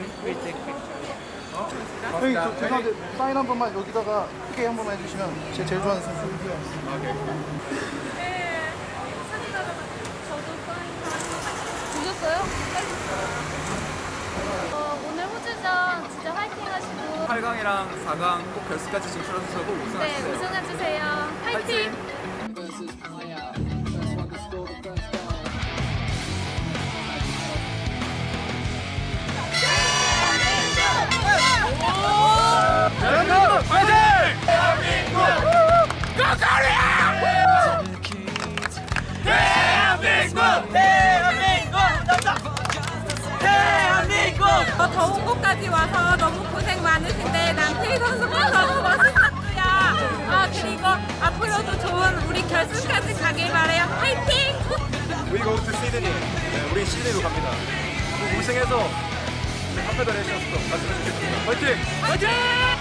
take picture. 형님 저, 죄송한데 사인 한 번만 여기다가 크게 한 번만 해주시면 제 제일 좋아하는 선수 네, 사진하러 저도 사인 보셨어요? 어, 오늘 호주전 진짜 화이팅 하시고 8강이랑 4강 꼭 결승까지 진출하셔서 꼭 네, 우승하세요. 우승해 더 더운 곳까지 와서 너무 고생 많으신데 남태희 선수가 너무 멋있었고요. 아 그리고 앞으로도 좋은 우리 결승까지 가길 바래요. 화이팅! We go to Sydney. 네, 우리 시드니로 갑니다. 우승해서 네, 한패더 내셔서 가지고 싶겠습니다. 파이팅! 파이팅!